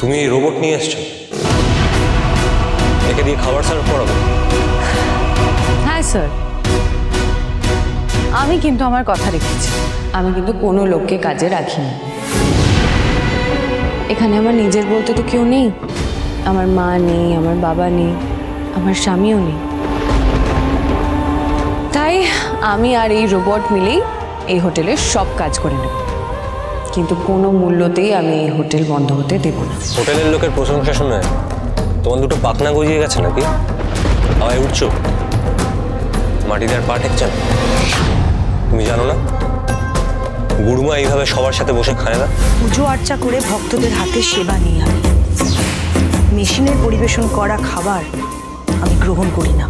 তুমি এই রোবট নিয়ে এসছো? একে দিয়ে খাবার সার্ভ করাবো হ্যাঁ স্যার। আমি কিন্তু আমার কথা রেখেছি। আমি কিন্তু কোনো লোককে কাজে রাখিনি। এখানে আমার নিজের বলতে তো কেউ নেই। আমার মা নেই, আমার বাবা নেই, আমার স্বামীও নেই। তাই আমি আর এই রোবট মিলেই এই হোটেলের সব কাজ করে নেব। কিন্তু কোনো মূল্যতেই আমি এই হোটেল বন্ধ হতে দেব না। হোটেলের লোকের প্রশংসা শুনে তোমার দুটো পাখনা গজিয়ে গেছে নাকি? হাওয়ায় উঠছো? মাটিদার পা ঠেকছে না। তুমি জানো না? গুরুমা এইভাবে সবার সাথে বসে খায় না? পুজো আর্চা করে ভক্তদের হাতে সেবা নিয়ে আমি মেশিনের পরিবেশন করা খাবার আমি গ্রহণ করি না।